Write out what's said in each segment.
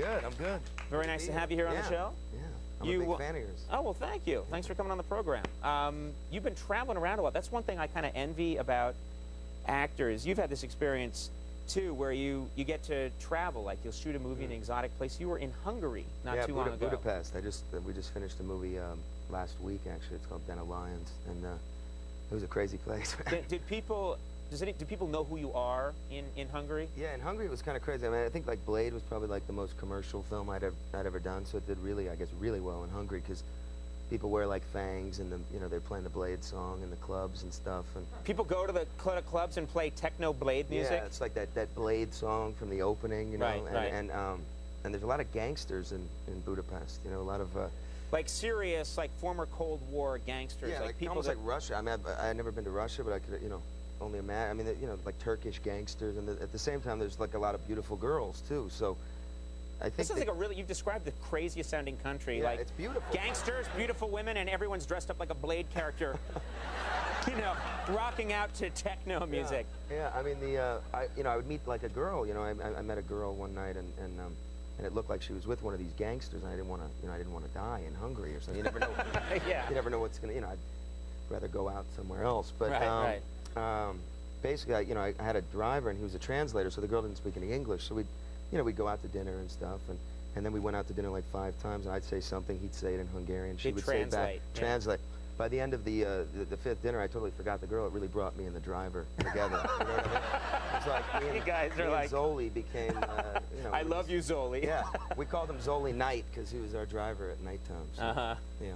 good. I'm good. Very nice to have you here on yeah. the show. Yeah. I'm You, a big fan of yours. Oh, well, thank you. Thanks for coming on the program. Um, you've been traveling around a lot. That's one thing I kind of envy about actors. You've had this experience, too, where you, you get to travel. Like, you'll shoot a movie in an exotic place. You were in Hungary not yeah, too Buda- long ago. Budapest. I just we just finished a movie um, last week. Actually, it's called Den of Lions, and uh, it was a crazy place. Did, did people... Does any, do people know who you are in, in Hungary? yeah, in Hungary it was kind of crazy. I mean, I think like Blade was probably like the most commercial film I'd ever I'd ever done. So it did really, I guess, really well in Hungary because people wear like fangs and the you know they're playing the Blade song in the clubs and stuff. And People go to the cl- clubs and play techno blade music? Yeah, it's like that, that Blade song from the opening, you know, Right, and, right. and um, and there's a lot of gangsters in, in Budapest, you know, a lot of uh, Like serious, like former Cold War gangsters. yeah, like, like, people almost like Russia. I mean, I've, I've never been to Russia, but I could, you know, only imagine. I mean, you know, like Turkish gangsters, and the, at the same time, there's like a lot of beautiful girls too. So, I think This sounds like a really, you've described the craziest sounding country. Yeah, like it's beautiful. Gangsters, beautiful women, and everyone's dressed up like a Blade character. you know, rocking out to techno music. Yeah, I mean the uh, I you know I would meet like a girl. You know, I, I- I met a girl one night and and um, and it looked like she was with one of these gangsters, and I didn't want to you know I didn't want to die in Hungary or something. You never know. Yeah. You never know what's gonna you know I'd rather go out somewhere else. But Right, um, right. Um, basically, I, you know, I, I had a driver and he was a translator, so the girl didn't speak any English. So we'd you know we'd go out to dinner and stuff and. And then we went out to dinner like five times, and I'd say something, he'd say it in Hungarian, she He'd would say it back, translate, yeah. translate. By the end of the, uh, the the fifth dinner, I totally forgot the girl. It really brought me and the driver together. You know what I mean? It's like me and, You guys are like- Zoli became. Uh, you know, I we love you, Zoli. Yeah, we called him Zoli Night because he was our driver at nighttime. So, Uh huh. Yeah.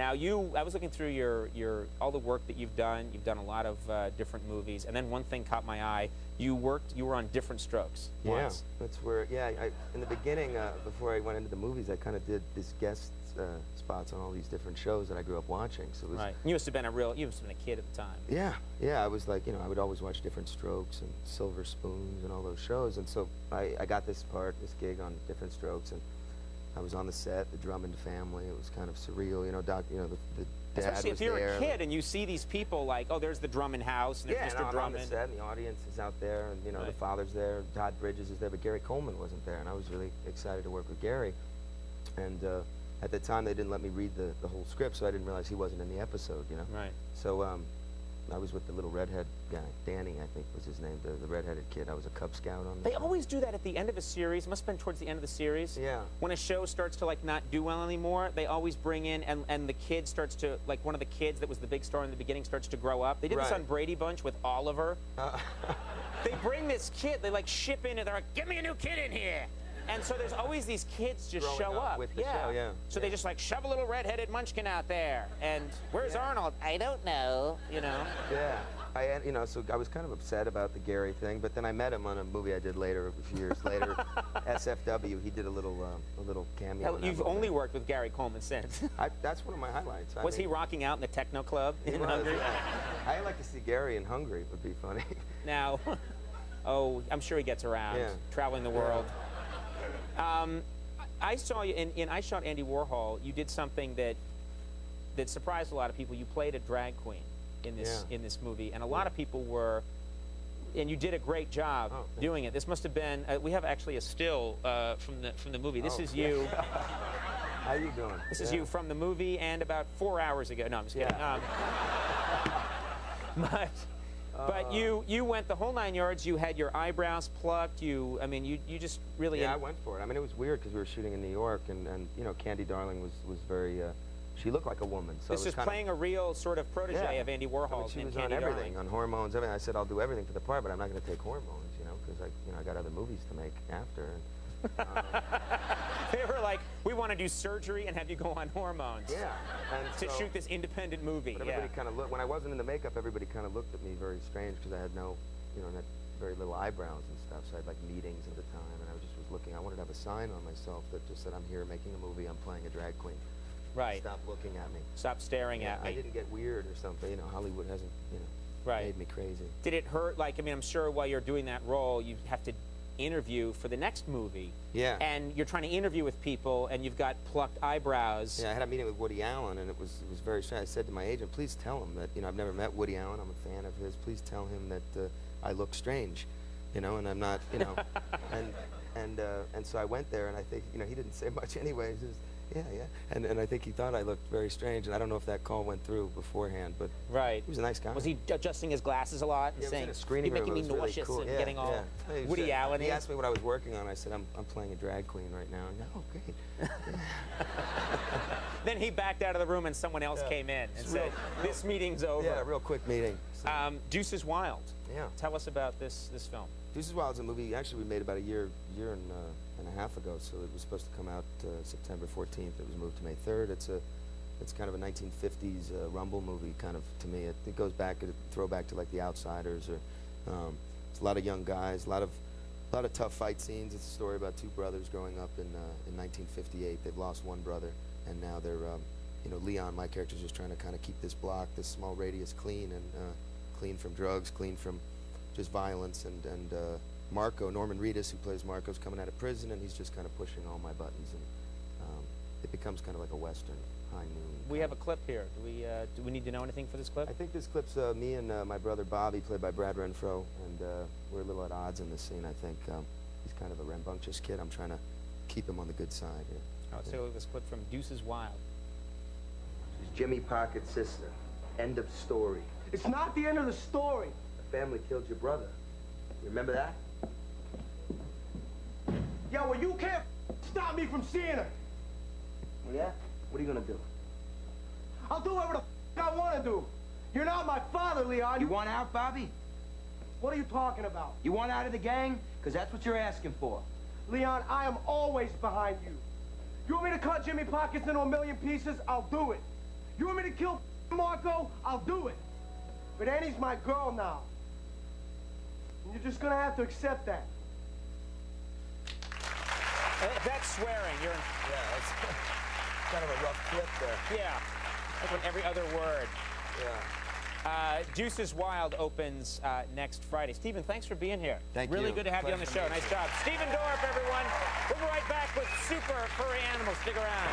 Now you, I was looking through your your all the work that you've done. You've done a lot of uh, different movies, and then one thing caught my eye. You worked. You were on Different Strokes. Yeah, once. that's where. Yeah, I, in the beginning, uh, before I went into the movies, I kind of did these guest uh, spots on all these different shows that I grew up watching. So it was. Right. You must have been a real. You must have been a kid at the time. Yeah, yeah. I was like, you know, I would always watch Different Strokes and Silver Spoons and all those shows, and so I, I got this part, this gig on Different Strokes, and I was on the set, the Drummond family. It was kind of surreal, you know. Doc, you know, the, the dad Especially was if you're there. a kid and you see these people like, oh, there's the Drummond house and yeah, there's and Mr. I'm on the set, and the audience is out there, and you know, the father's there, Todd Bridges is there, but Gary Coleman wasn't there, and I was really excited to work with Gary. And uh, at the time, they didn't let me read the, the whole script, so I didn't realize he wasn't in the episode, you know. Right. So um, I was with the little redhead guy, Danny, I think was his name, the, the redheaded kid. I was a Cub Scout on. They show. always do that at the end of a series. Must have been towards the end of the series. Yeah. When a show starts to like not do well anymore, they always bring in and and the kid starts to like one of the kids that was the big star in the beginning starts to grow up. They did this on Brady Bunch with Oliver. Uh, They bring this kid. They like ship in and they're like, "Get me a new kid in here." And so there's always these kids just Growing show up up. with the yeah. show, yeah. So they just like shove a little redheaded munchkin out there. And where's Yeah. Arnold? I don't know. You know. yeah. I, you know, so I was kind of upset about the Gary thing, but then I met him on a movie I did later, a few years later, SFW. He did a little, uh, a little cameo. You've only worked with Gary Coleman since. I, that's one of my highlights. I was he rocking out in the techno club in was, Hungary? yeah. I'd like to see Gary in Hungary. It Would be funny. Now, oh, I'm sure he gets around, Yeah. traveling the world. Um, I saw you in, in I Shot Andy Warhol. You did something that that surprised a lot of people. You played a drag queen in this Yeah. in this movie, and a lot of people were. And you did a great job Oh, doing it. This must have been. Uh, we have actually a still uh, from the from the movie. This Oh, is yeah. you. How you doing? This is you from the movie and about four hours ago. No, I'm just kidding. Yeah. Um, but but Uh. you you went the whole nine yards. You had your eyebrows plucked. You I mean you you just really Yeah, I went for it. I mean, it was weird because we were shooting in New York, and, and you know, Candy Darling was was very. Uh, she looked like a woman. So this it was is playing a real sort of protege Yeah. of Andy Of, I mean, she was Candy on everything, Darling. on hormones. Everything. I said I'll do everything for the part, but I'm not going to take hormones, you know, because I, you know, I got other movies to make after. And, um, they were like, we want to do surgery and have you go on hormones yeah. And to so, shoot this independent movie. But Yeah. everybody kind of looked. When I wasn't in the makeup, everybody kind of looked at me very strange because I had no, you know, had very little eyebrows and stuff. So I had like meetings at the time, and I was just was looking. I wanted to have a sign on myself that just said, "I'm here making a movie. I'm playing a drag queen. Right. Stop looking at me." Stop staring Yeah, at me. I didn't get weird or something. You know, Hollywood hasn't, you know, Right. made me crazy. Did it hurt? Like, I mean, I'm sure while you're doing that role, you have to interview for the next movie. Yeah. And you're trying to interview with people, and you've got plucked eyebrows. Yeah, I had a meeting with Woody Allen, and it was it was very strange. I said to my agent, "Please tell him that you know I've never met Woody Allen. I'm a fan of his. Please tell him that uh, I look strange, you know, and I'm not, you know." and and uh, and so I went there, and I think you know he didn't say much anyway. He just yeah, yeah, and and I think he thought I looked very strange, and I don't know if that call went through beforehand, but Right. he was a nice guy. Was he adjusting his glasses a lot and Yeah, saying, screening "You're making me was really nauseous cool. and yeah, getting all yeah. Woody said- Allen?" He asked me what I was working on. I said, I'm, I'm playing a drag queen right now. And, oh, great. Then he backed out of the room and someone else came in and It's said, real- "This meeting's over." Yeah, real quick meeting. So, Um, Deuces Wild. yeah. Tell us about this this film. Deuces Wild is a movie actually we made about a year year and, uh, and a half ago. So it was supposed to come out uh, September 14th. It was moved to May 3rd. It's a it's kind of a 1950s uh, rumble movie kind of to me. It, it goes back a throwback to like The Outsiders or um, it's a lot of young guys, a lot of a lot of tough fight scenes. It's a story about two brothers growing up in uh, in 1958. They've lost one brother and now they're um, you know Leon, my character, is just trying to kind of keep this block, this small radius clean and uh, clean from drugs, clean from just violence and and uh, Marco Norman Reedus who plays Marco, is coming out of prison and he's just kind of pushing all my buttons and um, it becomes kind of like a western high noon. We have a clip here. Do we uh, do we need to know anything for this clip? I think this clip's uh, me and uh, my brother Bobby, played by Brad Renfro, and uh, we're a little at odds in this scene. I think um, he's kind of a rambunctious kid. I'm trying to keep him on the good side here. Oh, let's take a look at this clip from Deuces is Wild. She's Jimmy Pocket's sister. End of story. It's not the end of the story. Family killed your brother. You remember that? Yeah, well, you can't stop me from seeing her. Oh, yeah? What are you gonna do? I'll do whatever the I want to do. You're not my father, Leon. You want out, Bobby? What are you talking about? You want out of the gang? Because that's what you're asking for. Leon, I am always behind you. You want me to cut Jimmy Pockets into a million pieces? I'll do it. You want me to kill Marco? I'll do it. But Annie's my girl now. And you're just gonna have to accept that. Uh, that's swearing. You're in, Yeah, that's kind of a rough clip there. yeah. Like when every other word. Yeah. Uh, Deuces Wild opens uh, next Friday. Stephen, thanks for being here. Thank really you. good to have you on the show. Nice you. job. Stephen Dorff, everyone. We'll be right back with Super Furry Animals. Stick around.